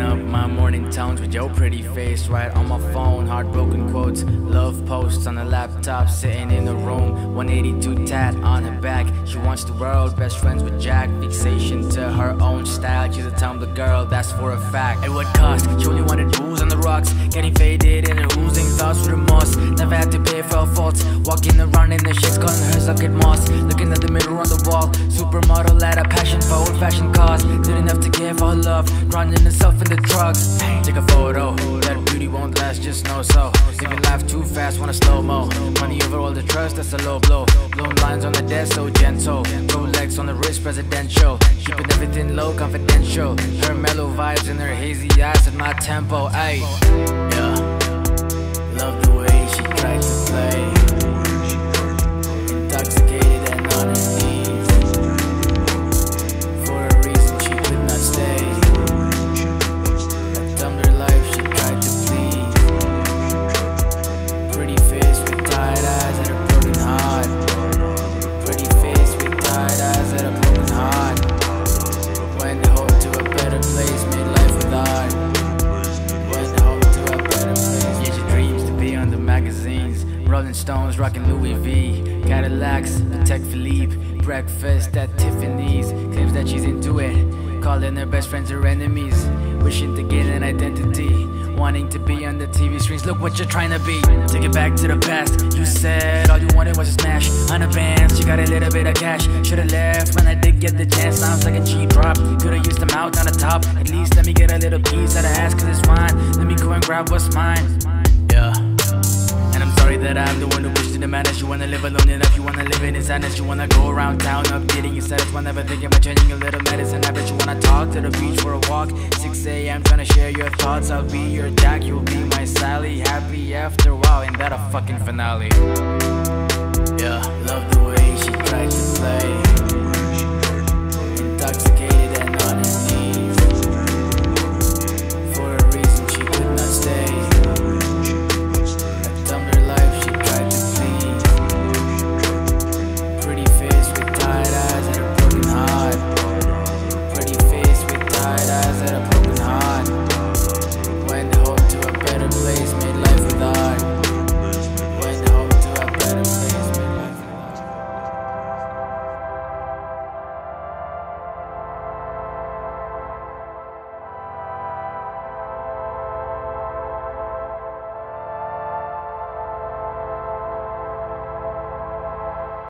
up my morning tones with your pretty face right on my phone. Heartbroken quotes, love posts on a laptop, sitting in the room. 182 tat on her back. She wants the world, best friends with Jack. Fixation to her own style. She's a Tumblr girl, that's for a fact. At what cost? She only wanted booze on the rocks, getting faded and oozing thoughts remorse. Never had to pay for her faults. Walking around in the shit, calling her suck at moss. Wall, supermodel at a passion for old-fashioned cars. Didn't have to give her love, drowning herself in the drugs. Take a photo, that beauty won't last, just know so. Living life too fast, wanna slow mo. Money over all the trust, that's a low blow. Blown lines on the desk, so gentle. Rolex on the wrist, presidential. Keeping everything low, confidential. Her mellow vibes and her hazy eyes at my tempo. Ayy, yeah. Love the way she tries to play. Rolling Stones, rocking Louis V. Cadillacs, Patek Philippe. Breakfast at Tiffany's. Claims that she's into it. Calling her best friends her enemies. Wishing to gain an identity. Wanting to be on the TV screens. Look what you're trying to be. Take it back to the past. You said all you wanted was a smash. On a band, she got a little bit of cash. Should've left when I did get the chance. Sounds like a cheap drop. Could've used them out on the top. At least let me get a little piece out of ass, cause it's fine. Let me go and grab what's mine. Yeah. Wanna live alone enough, you wanna live in sadness. You wanna go around town updating your status. Whenever thinking about changing a little medicine. I bet you wanna talk to the beach for a walk. 6 a.m. trying to share your thoughts. I'll be your Jack, you'll be my Sally. Happy after a while, ain't that a fucking finale? Yeah, love the way